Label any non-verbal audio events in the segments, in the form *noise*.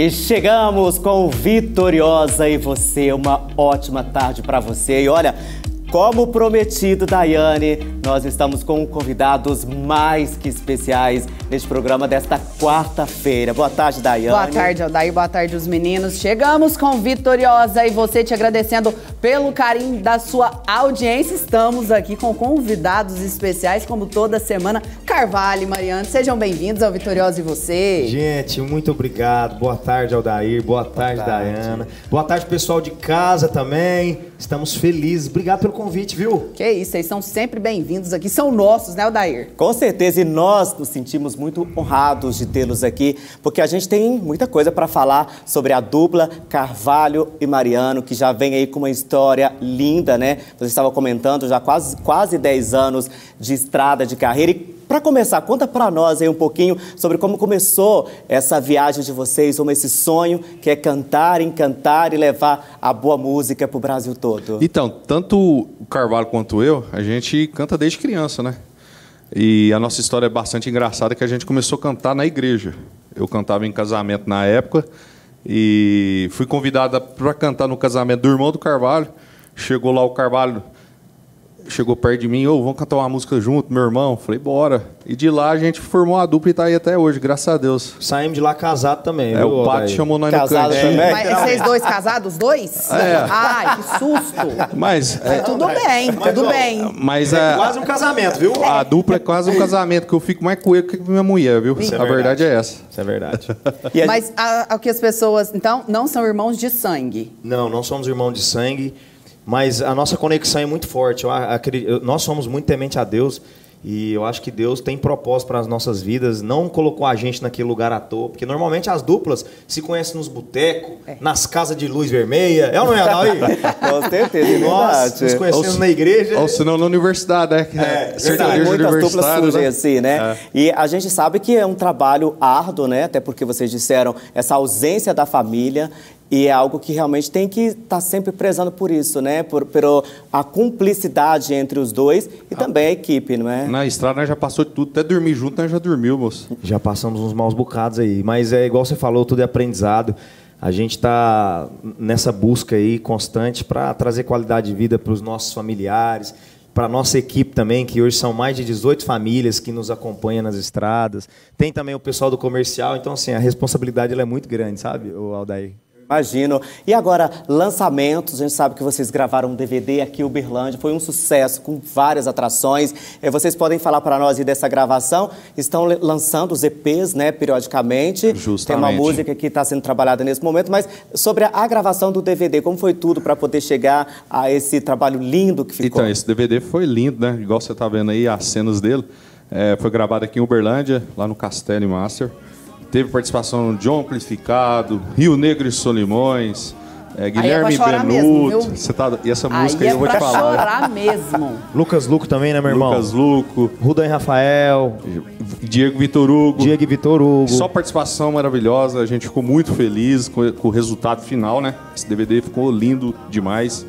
E chegamos com o Vitoriosa e você. Uma ótima tarde para você. E olha, como prometido, Daiane, nós estamos com convidados mais que especiais neste programa desta quarta-feira. Boa tarde, Daiane. Boa tarde, Aldair. Boa tarde, os meninos. Chegamos com Vitoriosa e você te agradecendo pelo carinho da sua audiência. Estamos aqui com convidados especiais, como toda semana. Carvalho e Mariano, sejam bem-vindos ao Vitoriosa e você. Gente, muito obrigado. Boa tarde, Aldair. Boa tarde, Boa tarde. Daiana. Boa tarde, pessoal de casa também. Estamos felizes. Obrigado pelo convite, viu? Que isso, vocês são sempre bem-vindos aqui. São nossos, né, Aldair? Com certeza, e nós nos sentimos muito honrados de tê-los aqui, porque a gente tem muita coisa para falar sobre a dupla Carvalho e Mariano, que já vem aí com uma história linda, né? Você estava comentando já quase, quase 10 anos de estrada de carreira. E para começar, conta para nós aí um pouquinho sobre como começou essa viagem de vocês, como esse sonho que é cantar, encantar e levar a boa música para o Brasil todo. Então, tanto o Carvalho quanto eu, a gente canta desde criança, né? E a nossa história é bastante engraçada que a gente começou a cantar na igreja. Eu cantava em casamento na época e fui convidada para cantar no casamento do irmão do Carvalho. Chegou lá o Carvalho, chegou perto de mim, ô, oh, vamos cantar uma música junto, meu irmão. Falei, bora. E de lá a gente formou a dupla e tá aí até hoje, graças a Deus. Saímos de lá casado também. É, viu, o Pato chamou nós casado no cantinho. também? Mas vocês dois casados, dois? É. Ai, que susto. Mas, é, tudo bem, mas, tudo bem. mas É quase um casamento, viu? a dupla é quase um casamento, que eu fico mais com ele que com minha mulher, viu? Isso é a verdade é essa. Isso é verdade. E *laughs* a Mas a- o que as pessoas, então, não são irmãos de sangue. Não, não somos irmãos de sangue, mas a nossa conexão é muito forte. Eu acre- eu- nós somos muito temente a Deus e eu acho que Deus tem propósito para as nossas vidas. Não colocou a gente naquele lugar à toa, porque normalmente as duplas se conhecem nos botecos, nas casas de luz vermelha. É ou não é, Adair? *laughs* Com certeza, é Nós verdade. nos conhecemos Ou se- na igreja. Ou senão na universidade, né? É, verdade. sertanejo muitas duplas universitário, surgem né? assim, né? E a gente sabe que é um trabalho árduo, né? Até porque vocês disseram essa ausência da família. E é algo que realmente tem que estar sempre prezando por isso, né? Por, por a cumplicidade entre os dois e também a equipe, não é? Na estrada nós já passou de tudo, até dormir junto, nós já dormiu, moço. Já passamos uns maus bocados aí, mas é igual você falou, tudo é aprendizado. A gente está nessa busca aí constante para trazer qualidade de vida para os nossos familiares, para a nossa equipe também, que hoje são mais de 18 famílias que nos acompanham nas estradas. Tem também o pessoal do comercial, então assim, a responsabilidade ela é muito grande, sabe, o Aldair? Imagino. E agora, lançamentos. A gente sabe que vocês gravaram um DVD aqui, Uberlândia. Foi um sucesso, com várias atrações. Eh, Vocês podem falar para nós aí dessa gravação. Estão lançando os EPs, né, periodicamente. Tem uma Justamente. música que está sendo trabalhada nesse momento. Mas sobre a gravação do DVD, como foi tudo para poder chegar a esse trabalho lindo que ficou? Então, esse DVD foi lindo, né? Igual você tá vendo aí as cenas dele. É, foi gravado aqui em Uberlândia, lá no Castelo Master. Teve participação de John Amplificado, Rio Negro e Solimões, é, Guilherme chorar Benuto. Você tá, e essa música Aí aí é eu vou te falar. chorar mesmo. Lucas Luco também, né, meu irmão? Lucas Luco, Rudan e Rafael, Diego Vitor Hugo. Diego Vitor Hugo. Só participação maravilhosa, a gente ficou muito feliz com, com o resultado final, né? Esse DVD ficou lindo demais.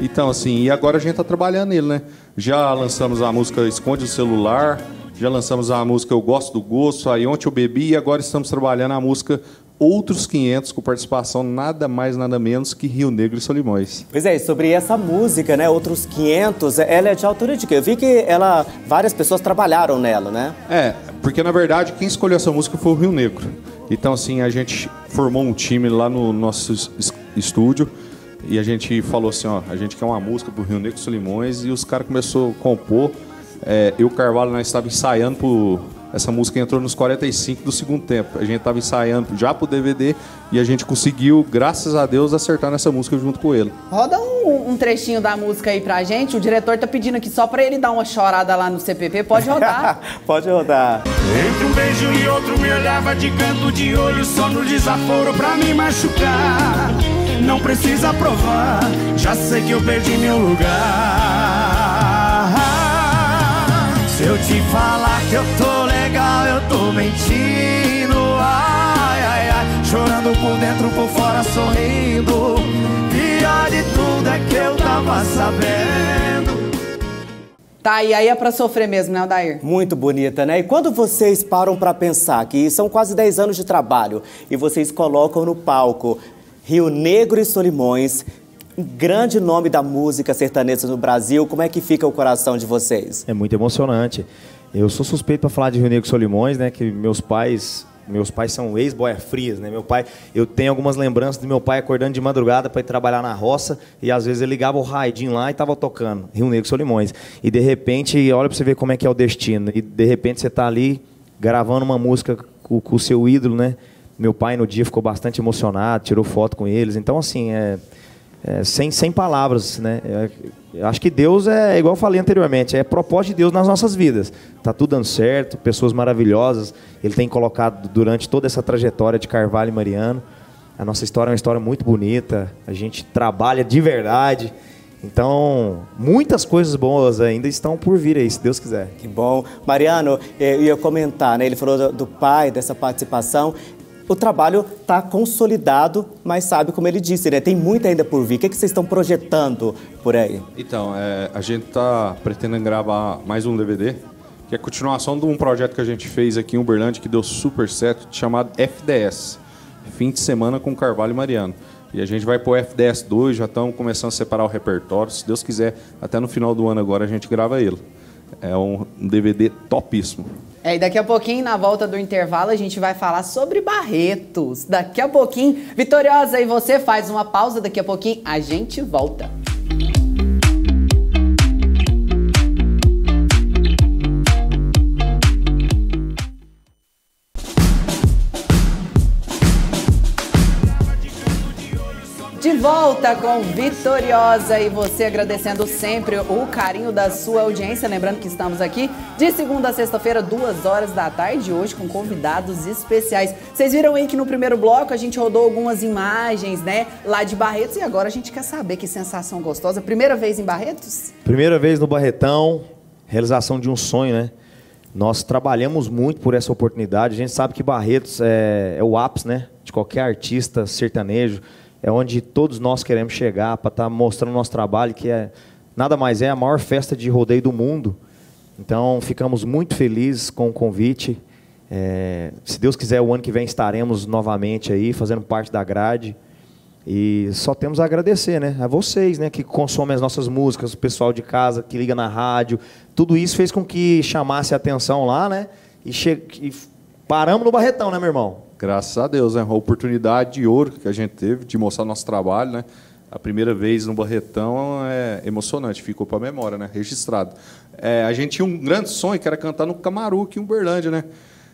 Então, assim, e agora a gente tá trabalhando nele, né? Já lançamos a música Esconde o Celular, já lançamos a música Eu Gosto do Gosto, aí ontem eu bebi e agora estamos trabalhando a música Outros 500 com participação nada mais nada menos que Rio Negro e Solimões. Pois é, e sobre essa música, né, Outros 500, ela é de autoria de quê? Eu vi que ela, várias pessoas trabalharam nela, né? É, porque na verdade quem escolheu essa música foi o Rio Negro. Então assim, a gente formou um time lá no nosso es- es- estúdio e a gente falou assim, ó, a gente quer uma música pro Rio Negro e Solimões e os caras começaram a compor. É, eu e o Carvalho, nós estávamos ensaiando pro... Essa música entrou nos 45 do segundo tempo. A gente estava ensaiando já pro DVD e a gente conseguiu, graças a Deus, acertar nessa música junto com ele. Roda um, um trechinho da música aí pra gente. O diretor tá pedindo aqui só pra ele dar uma chorada lá no CPP. Pode rodar. *laughs* Pode rodar. Entre um beijo e outro me olhava de canto de olho Só no desaforo pra me machucar Não precisa provar, já sei que eu perdi meu lugar falar que eu tô legal, eu tô mentindo Ai, ai, ai, chorando por dentro, por fora sorrindo Pior de tudo é que eu tava sabendo Tá, e aí é pra sofrer mesmo, né, Odair? Muito bonita, né? E quando vocês param para pensar que são quase 10 anos de trabalho e vocês colocam no palco Rio Negro e Solimões, um grande nome da música sertaneja no Brasil, como é que fica o coração de vocês? É muito emocionante. Eu sou suspeito para falar de Rio Negro Solimões, né? Que meus pais meus pais são ex-boia frias, né? Meu pai, eu tenho algumas lembranças do meu pai acordando de madrugada para ir trabalhar na roça e às vezes ele ligava o raidinho lá e tava tocando Rio Negro Solimões. E de repente, olha para você ver como é que é o destino. E de repente você tá ali gravando uma música com, com o seu ídolo, né? Meu pai no dia ficou bastante emocionado, tirou foto com eles. Então assim, é, é, sem, sem palavras, né? É, eu acho que Deus é, igual eu falei anteriormente, é propósito de Deus nas nossas vidas. Tá tudo dando certo, pessoas maravilhosas. Ele tem colocado durante toda essa trajetória de Carvalho e Mariano. A nossa história é uma história muito bonita. A gente trabalha de verdade. Então, muitas coisas boas ainda estão por vir aí, se Deus quiser. Que bom. Mariano, eu ia comentar, né? Ele falou do pai, dessa participação o trabalho está consolidado, mas sabe como ele disse, né? Tem muito ainda por vir. O que, é que vocês estão projetando por aí? Então, é, a gente está pretendendo gravar mais um DVD, que é a continuação de um projeto que a gente fez aqui em Uberlândia, que deu super certo, chamado FDS. Fim de semana com Carvalho e Mariano. E a gente vai pôr FDS 2, já estamos começando a separar o repertório. Se Deus quiser, até no final do ano agora a gente grava ele. É um DVD topíssimo. É, e daqui a pouquinho, na volta do intervalo, a gente vai falar sobre Barretos. Daqui a pouquinho, Vitoriosa, e você faz uma pausa, daqui a pouquinho a gente volta. Volta com Vitoriosa e você agradecendo sempre o carinho da sua audiência. Lembrando que estamos aqui de segunda a sexta-feira, duas horas da tarde, hoje com convidados especiais. Vocês viram aí que no primeiro bloco a gente rodou algumas imagens, né, lá de Barretos e agora a gente quer saber que sensação gostosa. Primeira vez em Barretos? Primeira vez no Barretão, realização de um sonho, né? Nós trabalhamos muito por essa oportunidade. A gente sabe que Barretos é, é o ápice, né, de qualquer artista sertanejo é onde todos nós queremos chegar para estar tá mostrando o nosso trabalho, que é nada mais é a maior festa de rodeio do mundo. Então, ficamos muito felizes com o convite. É, se Deus quiser, o ano que vem estaremos novamente aí, fazendo parte da grade. E só temos a agradecer, né? A vocês, né? Que consomem as nossas músicas, o pessoal de casa que liga na rádio. Tudo isso fez com que chamasse a atenção lá, né? E, e paramos no Barretão, né, meu irmão? Graças a Deus, né? Uma oportunidade de ouro que a gente teve de mostrar nosso trabalho, né? A primeira vez no Barretão é emocionante, ficou para a memória, né? Registrado. É, a gente tinha um grande sonho que era cantar no Camaru, aqui em Uberlândia, né?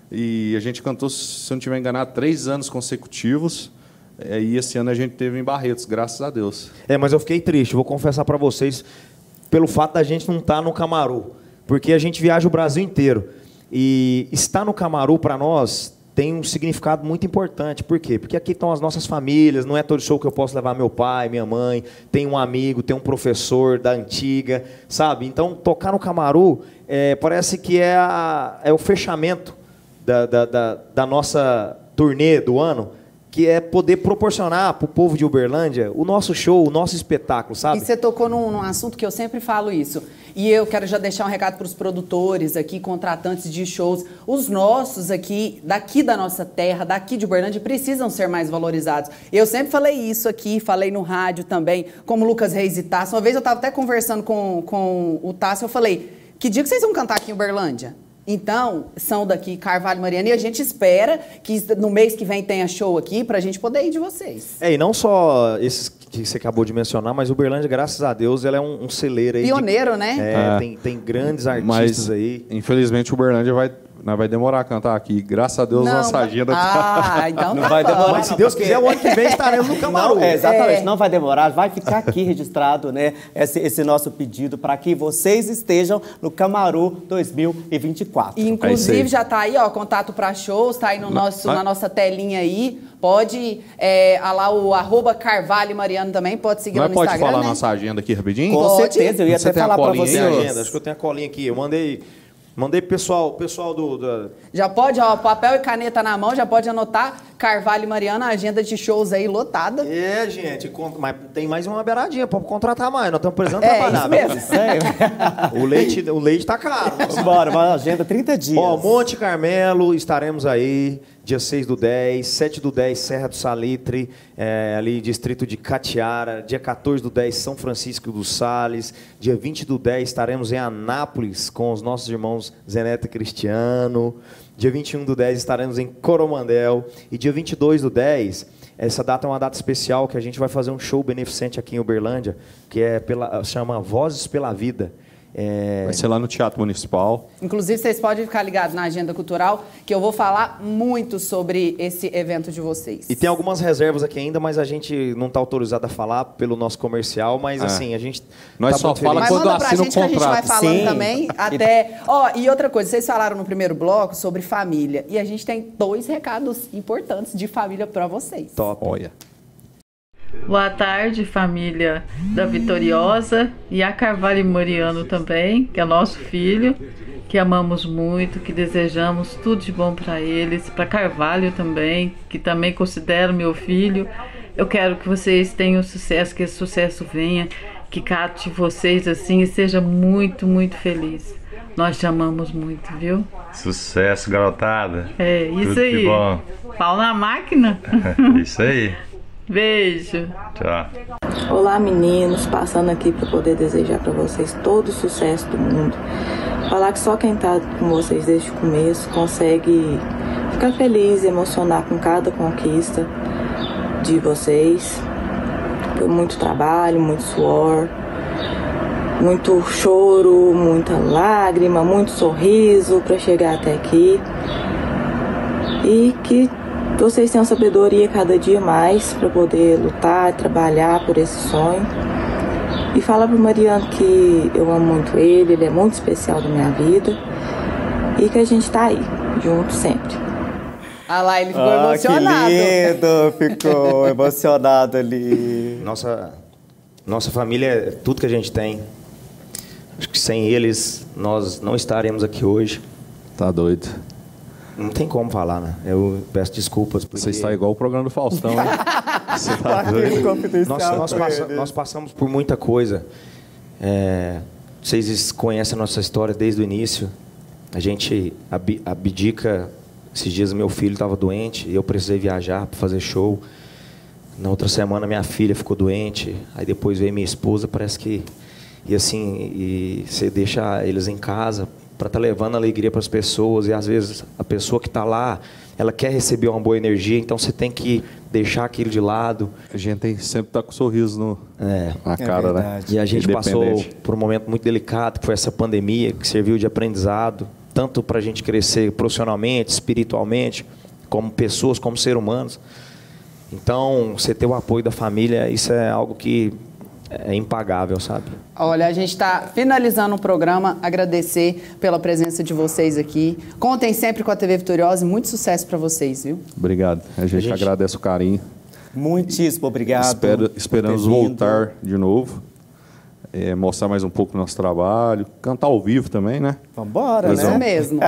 E a gente cantou, se não estiver enganado, três anos consecutivos. É, e esse ano a gente teve em Barretos, graças a Deus. É, mas eu fiquei triste, vou confessar para vocês, pelo fato da gente não estar tá no Camaru. Porque a gente viaja o Brasil inteiro. E estar no Camaru, para nós, tem um significado muito importante. Por quê? Porque aqui estão as nossas famílias, não é todo show que eu posso levar meu pai, minha mãe, tem um amigo, tem um professor da antiga, sabe? Então, tocar no Camaru é, parece que é, a, é o fechamento da, da, da, da nossa turnê do ano que é poder proporcionar para o povo de Uberlândia o nosso show, o nosso espetáculo, sabe? E você tocou num, num, assunto que eu sempre falo isso. E eu quero já deixar um recado para os produtores aqui, contratantes de shows. Os nossos aqui, daqui da nossa terra, daqui de Uberlândia, precisam ser mais valorizados. Eu sempre falei isso aqui, falei no rádio também, como Lucas Reis e Tássio. Uma vez eu estava até conversando com, com o Tássio, eu falei, que dia que vocês vão cantar aqui em Uberlândia? Então, são daqui Carvalho Mariana e a gente espera que no mês que vem tenha show aqui para a gente poder ir de vocês. É, e não só esses que você acabou de mencionar, mas Uberlândia, graças a Deus, ela é um, um celeiro aí. Pioneiro, de, né? É, é, Tem, tem grandes artistas mas, aí. Infelizmente, Uberlândia vai nós vai demorar a cantar aqui. Graças a Deus, não, nossa agenda tá. Ah, então *laughs* não tá vai demorar. Mas se Deus quiser, o ano que vem estaremos no Camaru. Não, é, exatamente, é. não vai demorar. Vai ficar aqui registrado, né? Esse, esse nosso pedido para que vocês estejam no Camaru 2024. E, inclusive, é já está aí, ó, contato para shows, está aí no nosso, na nossa telinha aí. Pode, é, lá o arroba Carvalho Mariano também, pode seguir Mas no pode Instagram, falar né? nossa agenda aqui rapidinho? Com pode. certeza, eu ia você até falar para vocês. Agenda, acho que eu tenho a colinha aqui. Eu mandei Mandei pro pessoal, pessoal do, do- Já pode, ó, papel e caneta na mão, já pode anotar. Carvalho e Mariana, agenda de shows aí lotada. É, gente, con- mas tem mais uma beiradinha, pode contratar mais, nós estamos precisando É, trabalhar. isso mesmo. *laughs* O leite, o leite tá caro. Bora, uma agenda 30 dias. Ó, Monte Carmelo, estaremos aí, dia 6 do 10, 7 do 10, Serra do Salitre, é, ali, distrito de Catiara, dia 14 do 10, São Francisco dos Sales, dia 20 do 10, estaremos em Anápolis com os nossos irmãos Zeneta Cristiano, dia 21 do 10, estaremos em Coromandel, e dia 22 do 10, essa data é uma data especial que a gente vai fazer um show beneficente aqui em Uberlândia, que é pela, chama Vozes pela Vida. É, Vai ser lá no Teatro Municipal. Inclusive, vocês podem ficar ligados na agenda cultural, que eu vou falar muito sobre esse evento de vocês. E tem algumas reservas aqui ainda, mas a gente não está autorizado a falar pelo nosso comercial, mas É. assim, a gente. Nós tá só fala quando assina o gente que a gente vai contrato. falando Sim. também *laughs* até... Ó, e outra coisa, vocês falaram no primeiro bloco sobre família. E a gente tem dois recados importantes de família pra vocês. Top. Olha. Boa tarde, família da Vitoriosa e a Carvalho Moriano também, que é nosso filho, que amamos muito, que desejamos tudo de bom para eles, para Carvalho também, que também considero meu filho. Eu quero que vocês tenham sucesso, que esse sucesso venha, que cate vocês assim e seja muito, muito feliz. Nós te amamos muito, viu? Sucesso, garotada. É isso Tudo de aí. bom. Pau na máquina. *laughs* Isso aí. Beijo. Tchau. Olá meninos, passando aqui para poder desejar para vocês todo o sucesso do mundo. Falar que só quem tá com vocês desde o começo consegue ficar feliz, emocionar com cada conquista de vocês. Foi muito trabalho, muito suor, muito choro, muita lágrima, muito sorriso para chegar até aqui. E que vocês tenham sabedoria cada dia mais para poder lutar, trabalhar por esse sonho. E falar pro Mariano que eu amo muito ele, ele é muito especial da minha vida. E que a gente tá aí, junto sempre. Ah lá, ele ficou Ah, emocionado. que lindo, ficou *laughs* emocionado ali. Nossa, nossa família é tudo que a gente tem. Acho que sem eles nós não estaremos aqui hoje. Tá doido. Não tem como falar, né? Eu peço desculpas. Porque Você está igual o programa do Faustão, hein? *laughs* Você tá Aquele doido. confidencial Nós, passa- nós passamos por muita coisa. É, vocês conhecem a nossa história desde o início. A gente abdica. Esses dias meu filho estava doente e eu precisei viajar para fazer show. Na outra semana minha filha ficou doente. Aí depois veio minha esposa. Parece que e assim e você deixa eles em casa para estar levando alegria para as pessoas e às vezes a pessoa que está lá ela quer receber uma boa energia. Então você tem que deixar aquilo de lado. A gente tem que sempre tá com um sorriso no, É. na cara, né? verdade. E a gente passou por um momento muito delicado, que foi essa pandemia, que serviu de aprendizado, tanto para a gente crescer profissionalmente, espiritualmente, como pessoas, como seres humanos. Então, você ter o apoio da família, isso é algo que é impagável, sabe? Olha, a gente está finalizando o programa. Agradecer pela presença de vocês aqui. Contem sempre com a TV Vitoriosa e muito sucesso para vocês, viu? Obrigado. A gente, gente- agradece o carinho. Muitíssimo obrigado. Espero- esperamos voltar de novo é, mostrar mais um pouco do nosso trabalho, cantar ao vivo também, né? Vambora, Mas né? Isso mesmo.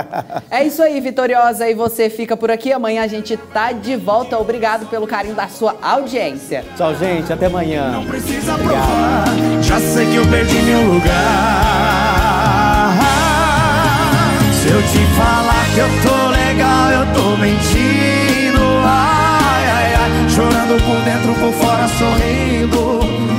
é isso aí, Vitoriosa, e você fica por aqui. Amanhã a gente tá de volta. Obrigado pelo carinho da sua audiência. Tchau, gente. Até amanhã. Não precisa provar, já sei que eu perdi meu lugar. Se eu te falar que eu tô legal, eu tô mentindo. Ai, ai, ai, chorando por dentro, por fora, sorrindo.